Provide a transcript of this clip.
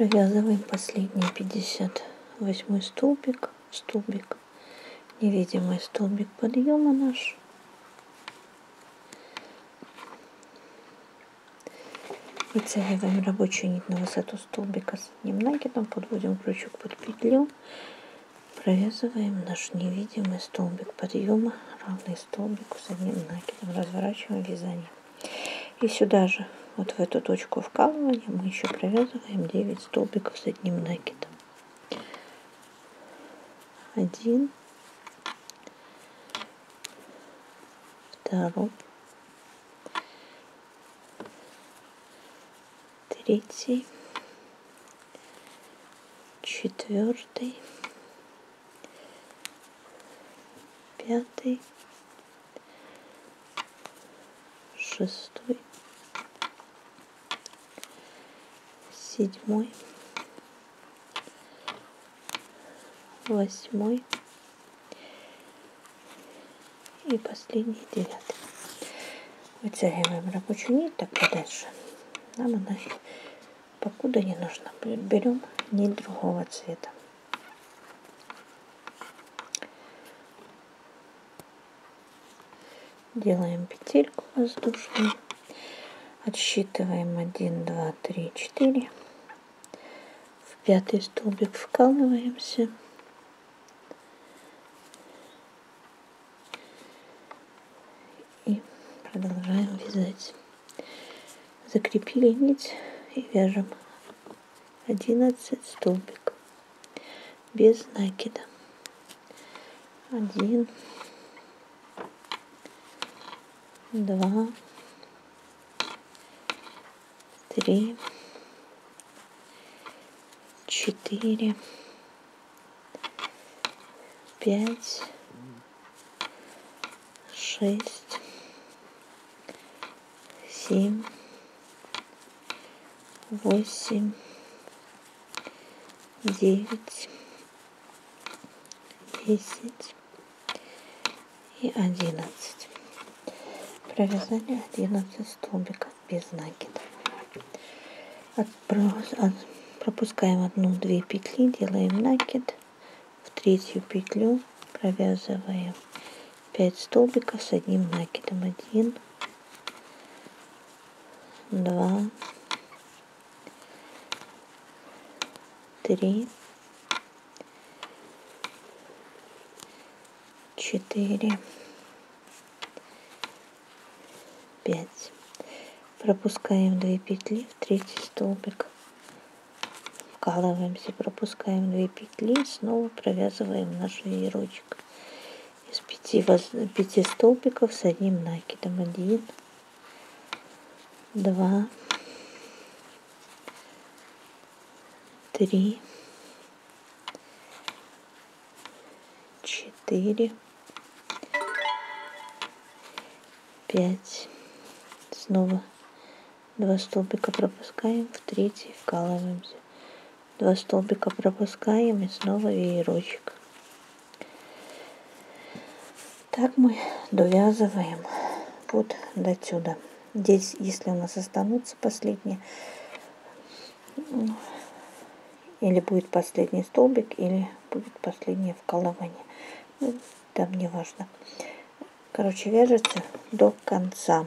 Провязываем последний 58 столбик, столбик, невидимый столбик подъема наш. Вытягиваем рабочую нить на высоту столбика с одним накидом, подводим крючок под петлю, провязываем наш невидимый столбик подъема, равный столбику с одним накидом, разворачиваем вязание. И сюда же, вот в эту точку вкалывания, мы еще провязываем 9 столбиков с одним накидом. Один, второй, третий, четвертый, пятый, шестой, седьмой, восьмой и последний девятый. Вытягиваем рабочую нить так подальше. Нам она покуда не нужно. Берем нить другого цвета. Делаем петельку воздушную. Отсчитываем 1, 2, 3, 4. Пятый столбик вкалываемся. И продолжаем вязать. Закрепили нить и вяжем 11 столбиков без накида. Один, два, три, четыре, пять, шесть, семь, восемь, девять, десять и одиннадцать. Провязали одиннадцать столбиков без накида. Пропускаем одну-две петли, делаем накид, в третью петлю провязываем 5 столбиков с одним накидом. Один, два, три, четыре, пять. Пропускаем две петли в третий столбик. Вкалываемся, пропускаем две петли, снова провязываем наш веерочек из пяти, пяти столбиков с одним накидом. Один, два, три, четыре, пять. Снова два столбика пропускаем, в третий вкалываемся. Два столбика пропускаем и снова веерочек. Так мы довязываем вот до сюда. Здесь, если у нас останутся последние, или будет последний столбик, или будет последнее вкалывание. Ну, там не важно. Короче, вяжется до конца.